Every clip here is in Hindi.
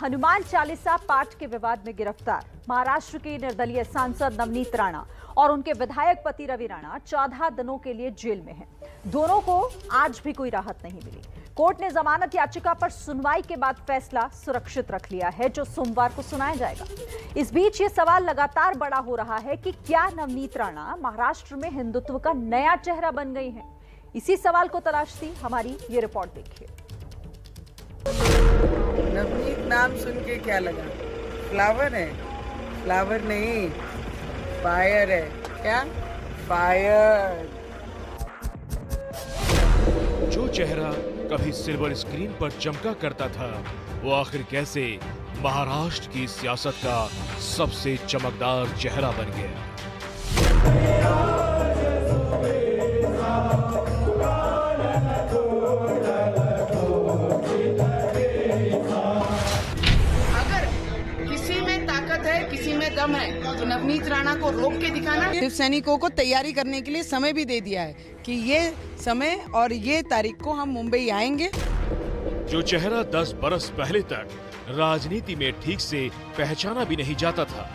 हनुमान चालीसा पाठ के विवाद में गिरफ़्तार। महाराष्ट्र के निर्दलीय सांसद नवनीत राणा और उनके विधायक पति रवि राणा चौदह दिनों के लिए जेल में हैं। दोनों को आज भी कोई राहत नहीं मिली। कोर्ट ने जमानत याचिका पर सुनवाई के बाद फैसला सुरक्षित रख लिया है, जो सोमवार को सुनाया जाएगा। इस बीच ये सवाल लगातार बड़ा हो रहा है कि क्या नवनीत राणा महाराष्ट्र में हिंदुत्व का नया चेहरा बन गई है? इसी सवाल को तलाशती हमारी ये रिपोर्ट देखिए। नाम सुन के क्या लगा? फ्लावर है? फ्लावर नहीं। फायर है। क्या? फायर जो चेहरा कभी सिल्वर स्क्रीन पर चमका करता था, वो आखिर कैसे महाराष्ट्र की सियासत का सबसे चमकदार चेहरा बन गया? किसी दम है तो नवनीत राणा को रोक के दिखाना। शिव सैनिकों को तैयारी करने के लिए समय भी दे दिया है कि ये समय और ये तारीख को हम मुंबई आएँगे। जो चेहरा 10 बरस पहले तक राजनीति में ठीक से पहचाना भी नहीं जाता था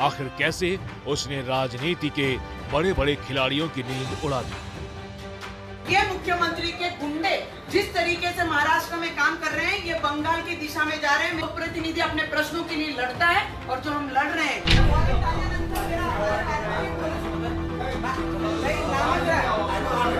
आखिर कैसे उसने राजनीति के बड़े बड़े खिलाड़ियों की नींद उड़ा दी? ये मुख्यमंत्री के गुंडे जिस तरीके से महाराष्ट्र में काम कर रहे हैं ये बंगाल की दिशा में जा रहे हैं। प्रतिनिधि अपने प्रश्नों के लिए लड़ता है और जो हम लड़ रहे हैं।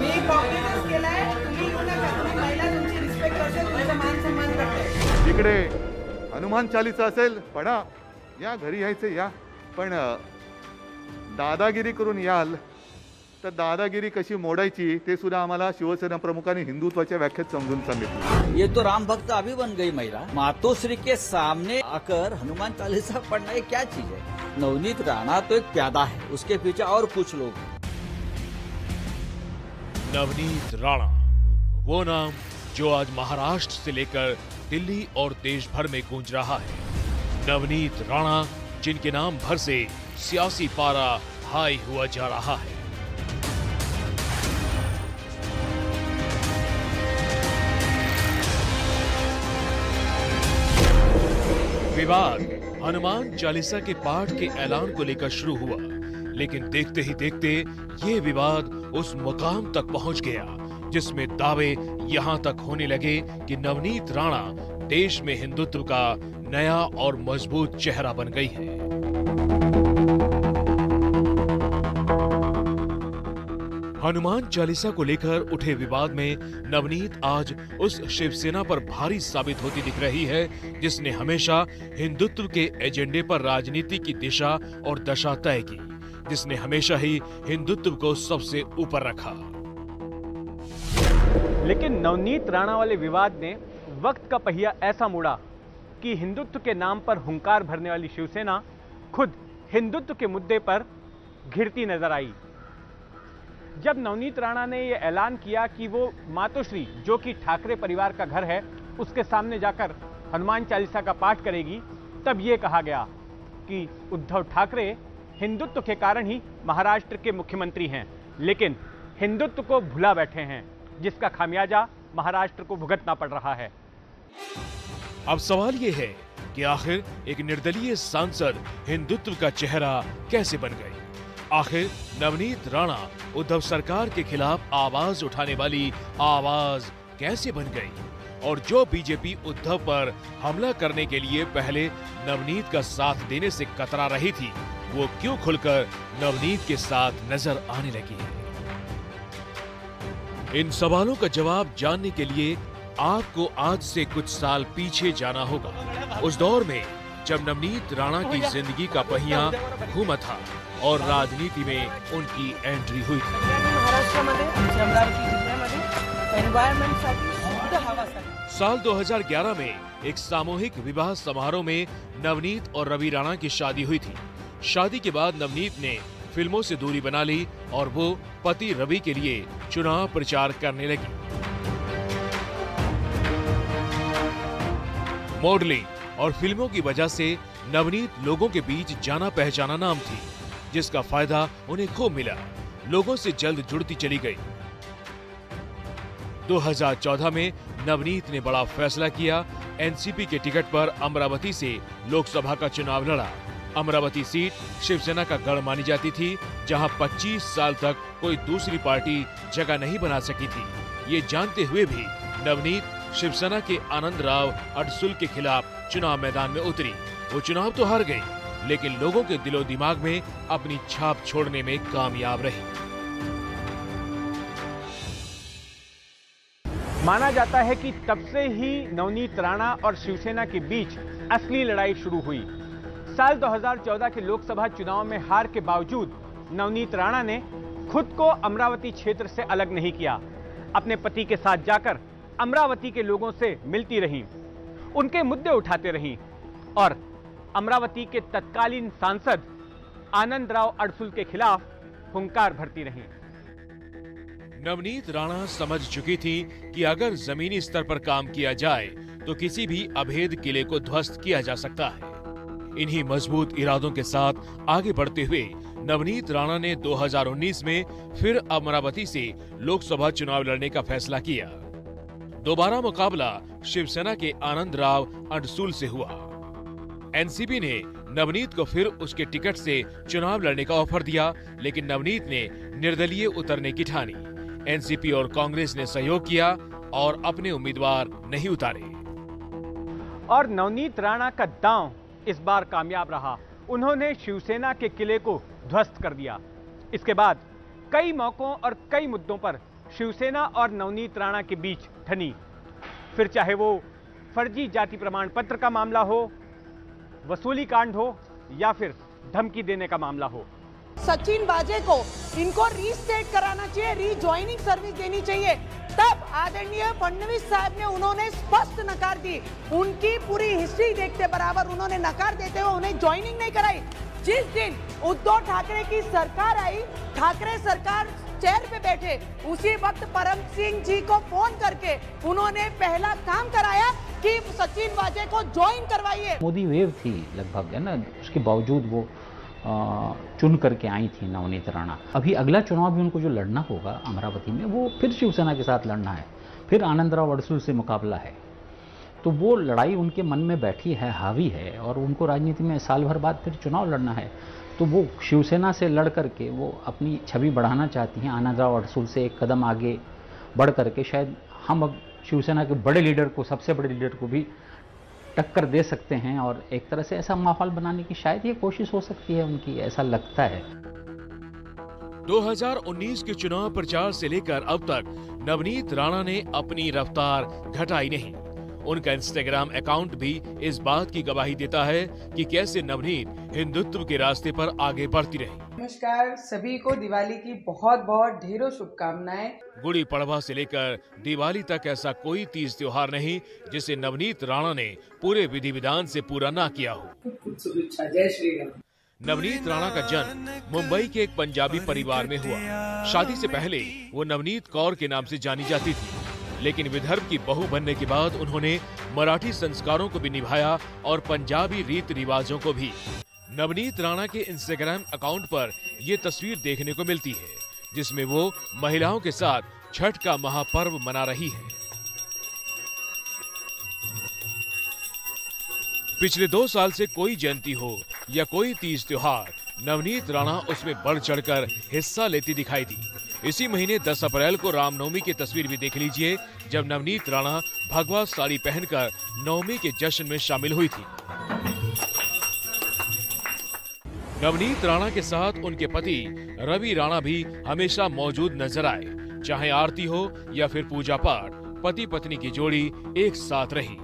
मी कॉन्फिडन्स केलाय तुम्ही तुम्ही महिला तुमची रिस्पेक्ट करते तुमचा मान सन्मान करते इकडे हनुमान चालीसा असेल पडा या घरी यायचे या. पण दादागिरी करून याल. तर दादागिरी कशी मोडायची ते सुद्धा आम्हाला शिवसेना प्रमुखांनी हिंदुत्वाच्या व्याख्यात समजून सांगितलं. ये तो राम भक्त अभी बन गई महिला। मातोश्री के सामने आकर हनुमान चालीसा पढ़ना ये क्या चीज़ है? नवनीत राणा तो एक प्यादा है उसके पीछे और कुछ लोग नवनीत राणा वो नाम जो आज महाराष्ट्र से लेकर दिल्ली और देश भर में गूंज रहा है। नवनीत राणा जिनके नाम भर से सियासी पारा हाई हुआ जा रहा है। विवाद हनुमान चालीसा के पाठ के ऐलान को लेकर शुरू हुआ, लेकिन देखते ही देखते ये विवाद उस मुकाम तक पहुँच गया, जिसमें दावे यहाँ तक होने लगे कि नवनीत राणा देश में हिंदुत्व का नया और मज़बूत चेहरा बन गई है। हनुमान चालीसा को लेकर उठे विवाद में नवनीत आज उस शिवसेना पर भारी साबित होती दिख रही है, जिसने हमेशा हिंदुत्व के एजेंडे पर राजनीति की दिशा और दशा तय की, जिसने हमेशा ही हिंदुत्व को सबसे ऊपर रखा। लेकिन नवनीत राणा वाले विवाद ने वक्त का पहिया ऐसा मुड़ा कि हिंदुत्व के नाम पर हुंकार भरने वाली शिवसेना खुद हिंदुत्व के मुद्दे पर घिरती नज़र आई। जब नवनीत राणा ने यह ऐलान किया कि वो मातोश्री, जो कि ठाकरे परिवार का घर है, उसके सामने जाकर हनुमान चालीसा का पाठ करेगी, तब ये कहा गया कि उद्धव ठाकरे हिंदुत्व के कारण ही महाराष्ट्र के मुख्यमंत्री हैं, लेकिन हिंदुत्व को भुला बैठे हैं, जिसका खामियाजा महाराष्ट्र को भुगतना पड़ रहा है। अब सवाल ये है कि आखिर एक निर्दलीय सांसद हिंदुत्व का चेहरा कैसे बन गई आखिर नवनीत राणा उद्धव सरकार के खिलाफ आवाज़ उठाने वाली आवाज़ कैसे बन गई? और जो बीजेपी उद्धव पर हमला करने के लिए पहले नवनीत का साथ देने से कतरा रही थी, वो क्यों खुलकर नवनीत के साथ नज़र आने लगी? है इन सवालों का जवाब जानने के लिए आपको आज से कुछ साल पीछे जाना होगा। उस दौर में जब नवनीत राणा की ज़िंदगी का पहिया घूमा था और राजनीति में उनकी एंट्री हुई साल 2011 में एक सामूहिक विवाह समारोह में नवनीत और रवि राणा की शादी हुई थी। शादी के बाद नवनीत ने फ़िल्मों से दूरी बना ली और वो पति रवि के लिए चुनाव प्रचार करने लगी। मॉडलिंग और फ़िल्मों की वजह से नवनीत लोगों के बीच जाना पहचाना नाम थी। जिसका फ़ायदा उन्हें खूब मिला। लोगों से जल्द जुड़ती चली गई। 2014 में नवनीत ने बड़ा फैसला किया। एनसीपी के टिकट पर अमरावती से लोकसभा का चुनाव लड़ा। अमरावती सीट शिवसेना का गढ़ मानी जाती थी, जहाँ 25 साल तक कोई दूसरी पार्टी जगह नहीं बना सकी थी। ये जानते हुए भी नवनीत शिवसेना के आनंद राव अडसुल के खिलाफ चुनाव मैदान में उतरी। वो चुनाव तो हार गई। लेकिन लोगों के दिलो दिमाग में अपनी छाप छोड़ने में कामयाब रही। माना जाता है कि तब से ही नवनीत राणा और शिवसेना के बीच असली लड़ाई शुरू हुई। साल 2014 के लोकसभा चुनाव में हार के बावजूद नवनीत राणा ने खुद को अमरावती क्षेत्र से अलग नहीं किया। अपने पति के साथ जाकर अमरावती के लोगों से मिलती रही। उनके मुद्दे उठाते रही और अमरावती के तत्कालीन सांसद आनंद राव अड़सुल के खिलाफ हुंकार भरती रही नवनीत राणा समझ चुकी थी कि अगर जमीनी स्तर पर काम किया जाए तो किसी भी अभेद किले को ध्वस्त किया जा सकता है। इन्हीं मज़बूत इरादों के साथ आगे बढ़ते हुए नवनीत राणा ने 2019 में फिर अमरावती से लोकसभा चुनाव लड़ने का फैसला किया। दोबारा मुकाबला शिवसेना के आनंद राव अडसूल से हुआ। एनसीपी ने नवनीत को फिर उसके टिकट से चुनाव लड़ने का ऑफ़र दिया, लेकिन नवनीत ने निर्दलीय उतरने की ठानी। एनसीपी और कांग्रेस ने सहयोग किया और अपने उम्मीदवार नहीं उतारे। और नवनीत राणा का दांव इस बार कामयाब रहा। उन्होंने शिवसेना के किले को ध्वस्त कर दिया। इसके बाद कई मौकों और कई मुद्दों पर शिवसेना और नवनीत राणा के बीच ठनी। फिर चाहे वो फर्जी जाति प्रमाण पत्र का मामला हो वसूली कांड हो या फिर धमकी देने का मामला हो। सचिन बाजे को इनको रीस्टेट कराना चाहिए रीज्वाइनिंग सर्विस देनी चाहिए। तब आदरणीय फडणवीस साहब ने उन्होंने स्पष्ट नकार दी। उनकी पूरी हिस्ट्री देखते बराबर उन्होंने नकार देते हुए उन्हें ज्वाइनिंग नहीं कराई। जिस दिन उद्धव ठाकरे की सरकार आई, ठाकरे सरकार चेयर पे बैठे। उसी वक्त परम सिंह जी को फ़ोन करके उन्होंने पहला काम कराया कि सचिन वाजे को ज्वाइन करवाइए। मोदी वेव थी लगभग, है ना? उसके बावजूद वो चुन करके आई थी नवनीत राणा। अभी अगला चुनाव भी उनको जो लड़ना होगा अमरावती में, वो फिर शिवसेना के साथ लड़ना है। फिर आनंद राव अड़सुल से मुकाबला है। तो वो लड़ाई उनके मन में बैठी है, हावी है और उनको राजनीति में साल भर बाद फिर चुनाव लड़ना है। तो वो शिवसेना से लड़ करके वो अपनी छवि बढ़ाना चाहती हैं आनंदराव अड़सुल से एक कदम आगे बढ़ करके, शायद हम अब शिवसेना के बड़े लीडर को, सबसे बड़े लीडर को भी टक्कर दे सकते हैं और एक तरह से ऐसा माहौल बनाने की शायद ये कोशिश हो सकती है उनकी, ऐसा लगता है। 2019 के चुनाव प्रचार से लेकर अब तक नवनीत राणा ने अपनी रफ्तार घटाई नहीं। उनका इंस्टाग्राम अकाउंट भी इस बात की गवाही देता है कि कैसे नवनीत हिंदुत्व के रास्ते पर आगे बढ़ती रही। नमस्कार सभी को दिवाली की बहुत बहुत ढेरों शुभकामनाएँ। गुड़ी पड़वा से लेकर दिवाली तक ऐसा कोई तीज त्योहार नहीं जिसे नवनीत राणा ने पूरे विधि विधान से पूरा ना किया हो। जय श्री राम। नवनीत राणा का जन्म मुंबई के एक पंजाबी परिवार में हुआ। शादी से पहले वो नवनीत कौर के नाम से जानी जाती थी। लेकिन विदर्भ की बहू बनने के बाद उन्होंने मराठी संस्कारों को भी निभाया और पंजाबी रीत रिवाजों को भी। नवनीत राणा के इंस्टाग्राम अकाउंट पर ये तस्वीर देखने को मिलती है, जिसमें वो महिलाओं के साथ छठ का महापर्व मना रही है। पिछले दो साल से कोई जयंती हो या कोई तीज त्योहार, नवनीत राणा उसमें बढ़ चढ़कर हिस्सा लेती दिखाई दी। इसी महीने 10 अप्रैल को रामनवमी की तस्वीर भी देख लीजिए, जब नवनीत राणा भगवा साड़ी पहनकर नवमी के जश्न में शामिल हुई थी। नवनीत राणा के साथ उनके पति रवि राणा भी हमेशा मौजूद नज़र आए। चाहे आरती हो या फिर पूजा पाठ पति पत्नी की जोड़ी एक साथ रही।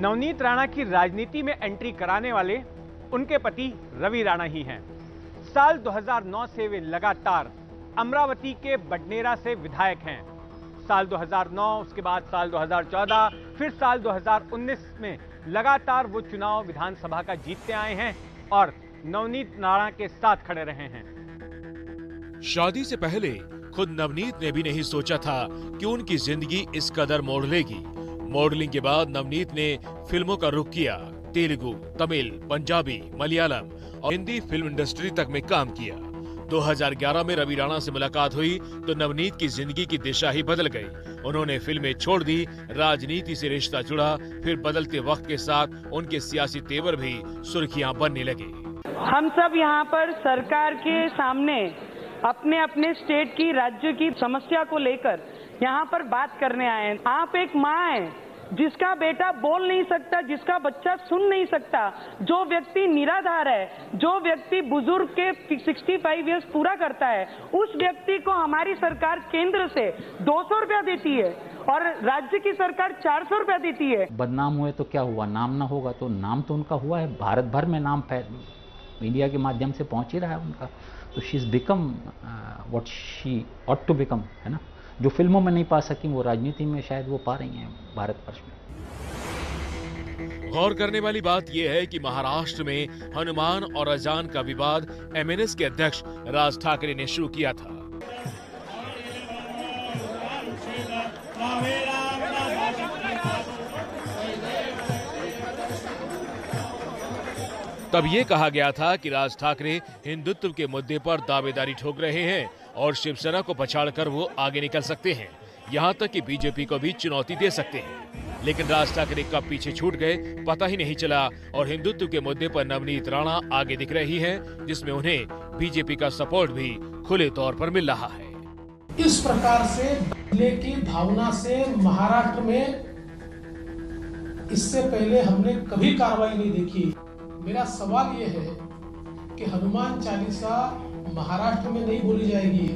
नवनीत राणा की राजनीति में एंट्री कराने वाले उनके पति रवि राणा ही हैं। साल 2009 से वे लगातार अमरावती के बडनेरा से विधायक हैं। साल 2009 उसके बाद साल 2014 फिर साल 2019 में लगातार वो चुनाव विधानसभा का जीतते आए हैं और नवनीत राणा के साथ खड़े रहे हैं। शादी से पहले खुद नवनीत ने भी नहीं सोचा था कि उनकी ज़िंदगी इस कदर मोड़ लेगी। मॉडलिंग के बाद नवनीत ने फ़िल्मों का रुख किया, तेलुगु, तमिल, पंजाबी, मलयालम और हिंदी फ़िल्म इंडस्ट्री तक में काम किया। 2011 में रवि राणा से मुलाकात हुई तो नवनीत की ज़िंदगी की दिशा ही बदल गई। उन्होंने फ़िल्में छोड़ दी, राजनीति से रिश्ता जुड़ा, फिर बदलते वक्त के साथ उनके सियासी तेवर भी सुर्खियाँ बनने लगे। हम सब यहाँ पर सरकार के सामने अपने अपने स्टेट की, राज्य की समस्या को लेकर यहाँ पर बात करने आए आप एक माँ है। जिसका बेटा बोल नहीं सकता, जिसका बच्चा सुन नहीं सकता, जो व्यक्ति निराधार है, जो व्यक्ति बुज़ुर्ग के 65 इयर्स पूरा करता है, उस व्यक्ति को हमारी सरकार केंद्र से 200 रुपया देती है और राज्य की सरकार 400 रुपया देती है। बदनाम हुए तो क्या हुआ? नाम ना होगा तो नाम तो उनका हुआ है। भारत भर में नाम मीडिया के माध्यम से पहुँच ही रहा है उनका। तो she is become what she ought to become है ना? जो फ़िल्मों में नहीं पा सकी, वो राजनीति में शायद वो पा रही हैं भारतवर्ष में। गौर करने वाली बात यह है कि महाराष्ट्र में हनुमान और अजान का विवाद एमएनएस के अध्यक्ष राज ठाकरे ने शुरू किया था। तब ये कहा गया था कि राज ठाकरे हिंदुत्व के मुद्दे पर दावेदारी ठोक रहे हैं और शिवसेना को पछाड़कर वो आगे निकल सकते हैं। यहाँ तक कि बीजेपी को भी चुनौती दे सकते हैं। लेकिन राज ठाकरे कब पीछे छूट गए पता ही नहीं चला और हिंदुत्व के मुद्दे पर नवनीत राणा आगे दिख रही हैं, जिसमें उन्हें बीजेपी का सपोर्ट भी खुले तौर पर मिल रहा है। इस प्रकार से बदले की भावना से महाराष्ट्र में इससे पहले हमने कभी कार्रवाई नहीं देखी? मेरा सवाल ये है कि हनुमान चालीसा महाराष्ट्र में नहीं बोली जाएगी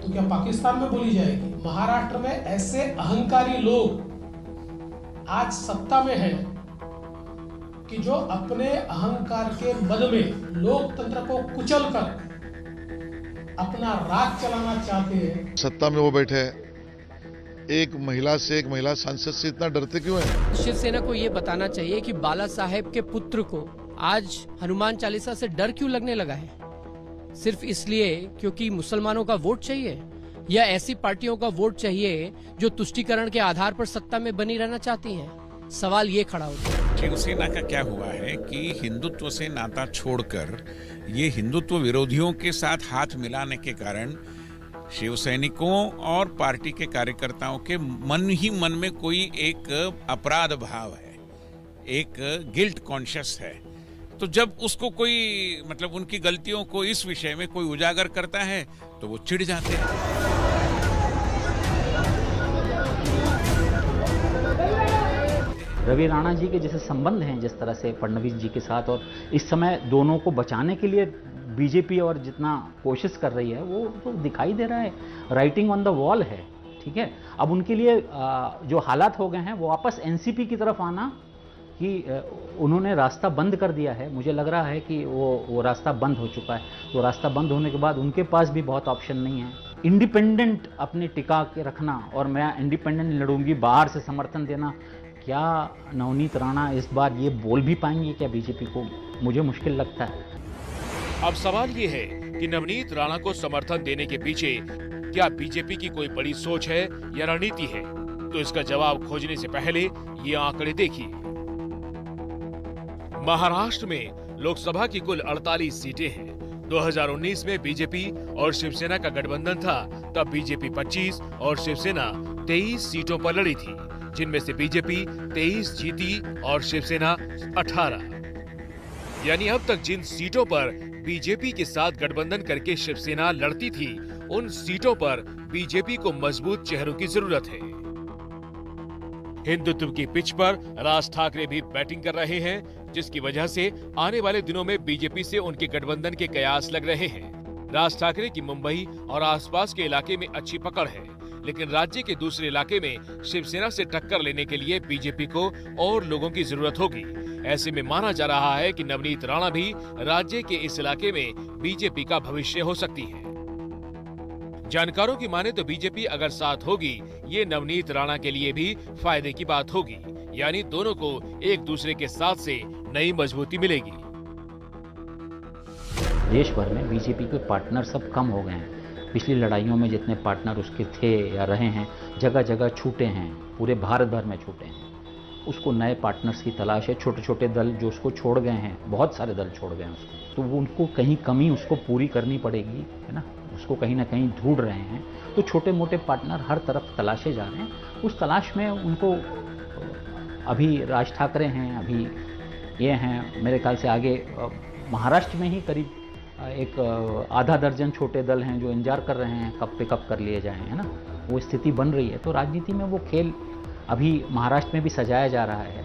तो क्या पाकिस्तान में बोली जाएगी? महाराष्ट्र में ऐसे अहंकारी लोग आज सत्ता में हैं कि जो अपने अहंकार के मद में लोकतंत्र को कुचल कर अपना राज चलाना चाहते हैं। सत्ता में वो बैठे हैं। एक महिला से एक महिला सांसद से इतना डरते क्यों हैं? शिवसेना को ये बताना चाहिए कि बाला साहेब के पुत्र को आज हनुमान चालीसा से डर क्यों लगने लगा है? सिर्फ़ इसलिए क्योंकि मुसलमानों का वोट चाहिए, या ऐसी पार्टियों का वोट चाहिए जो तुष्टिकरण के आधार पर सत्ता में बनी रहना चाहती हैं? सवाल ये खड़ा होता है। शिवसेना का क्या हुआ है कि हिंदुत्व से नाता छोड़कर ये हिंदुत्व विरोधियों के साथ हाथ मिलाने के कारण शिव सैनिकों और पार्टी के कार्यकर्ताओं के मन ही मन में कोई एक अपराध भाव है, एक गिल्ट कॉन्शियस है। तो जब उसको कोई मतलब उनकी गलतियों को इस विषय में कोई उजागर करता है तो वो चिढ़ जाते हैं। रवि राणा जी के जैसे संबंध हैं, जिस तरह से फडणवीस जी के साथ, और इस समय दोनों को बचाने के लिए बीजेपी और जितना कोशिश कर रही है, वो तो दिखाई दे रहा है। राइटिंग ऑन द वॉल है, ठीक है? अब उनके लिए जो हालात हो गए हैं, वो वापस एनसीपी की तरफ़ आना कि उन्होंने रास्ता बंद कर दिया है। मुझे लग रहा है कि वो वो रास्ता बंद हो चुका है। तो रास्ता बंद होने के बाद उनके पास भी बहुत ऑप्शन नहीं है। इंडिपेंडेंट अपने टिका के रखना और मैं इंडिपेंडेंट लड़ूँगी, बाहर से समर्थन देना, क्या नवनीत राणा इस बार ये बोल भी पाएँगे क्या बीजेपी को? मुझे मुश्किल लगता है। अब सवाल ये है कि नवनीत राणा को समर्थन देने के पीछे क्या बीजेपी की कोई बड़ी सोच है या रणनीति है? तो इसका जवाब खोजने से पहले ये आंकड़े देखिए। महाराष्ट्र में लोकसभा की कुल 48 सीटें हैं। 2019 में बीजेपी और शिवसेना का गठबंधन था, तब बीजेपी 25 और शिवसेना 23 सीटों पर लड़ी थी, जिनमें से बीजेपी 23 जीती और शिवसेना 18 यानी अब तक जिन सीटों पर बीजेपी के साथ गठबंधन करके शिवसेना लड़ती थी, उन सीटों पर बीजेपी को मज़बूत चेहरों की ज़रूरत है। हिंदुत्व की पिच पर राज ठाकरे भी बैटिंग कर रहे हैं, जिसकी वजह से आने वाले दिनों में बीजेपी से उनके गठबंधन के कयास लग रहे हैं। राज ठाकरे की मुंबई और आसपास के इलाके में अच्छी पकड़ है, लेकिन राज्य के दूसरे इलाके में शिवसेना से टक्कर लेने के लिए बीजेपी को और लोगों की ज़रूरत होगी। ऐसे में माना जा रहा है कि नवनीत राणा भी राज्य के इस इलाके में बीजेपी का भविष्य हो सकती है। जानकारों की माने तो बीजेपी अगर साथ होगी, ये नवनीत राणा के लिए भी फ़ायदे की बात होगी, यानी दोनों को एक दूसरे के साथ से नई मजबूती मिलेगी। देश भर में बीजेपी के पार्टनर सब कम हो गए हैं। पिछली लड़ाइयों में जितने पार्टनर उसके थे या रहे हैं जगह जगह छूटे हैं, पूरे भारत भर में छूटे हैं। उसको नए पार्टनर्स की तलाश है छोटे छोटे दल जो उसको छोड़ गए हैं, बहुत सारे दल छोड़ गए हैं उसको। तो वो उनको कहीं कमी उसको पूरी करनी पड़ेगी, है ना? उसको कहीं ना कहीं ढूंढ रहे हैं तो छोटे मोटे पार्टनर हर तरफ़ तलाशे जा रहे हैं। उस तलाश में उनको, अभी राज ठाकरे हैं, अभी ये हैं, मेरे ख्याल से आगे महाराष्ट्र में ही करीब एक आधा दर्जन छोटे दल हैं जो इंतज़ार कर रहे हैं कब पिकअप कर लिए जाएँ, है ना? वो स्थिति बन रही है। तो राजनीति में वो खेल अभी महाराष्ट्र में भी सजाया जा रहा है।